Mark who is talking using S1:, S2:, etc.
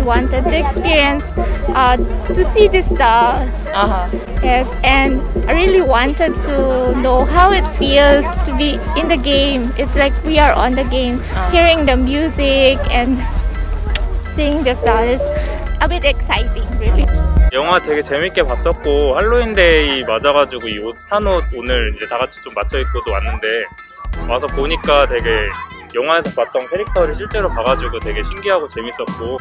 S1: we wanted to experience uh, to see this
S2: dog. Uh-huh.
S1: Yes, and I really wanted to know how it feels to be in the game. It's like we are on the game,
S2: uh-huh.
S1: hearing the music and seeing the stars. a bit exciting, really.
S3: 영화 되게 재밌게 봤었고 할로윈데이 맞아가지고 이 옷 산 옷 오늘 이제 다 같이 좀 맞춰 입고도 왔는데 와서 보니까 되게 영화에서 봤던 캐릭터를 실제로 봐가지고 되게 신기하고 재밌었고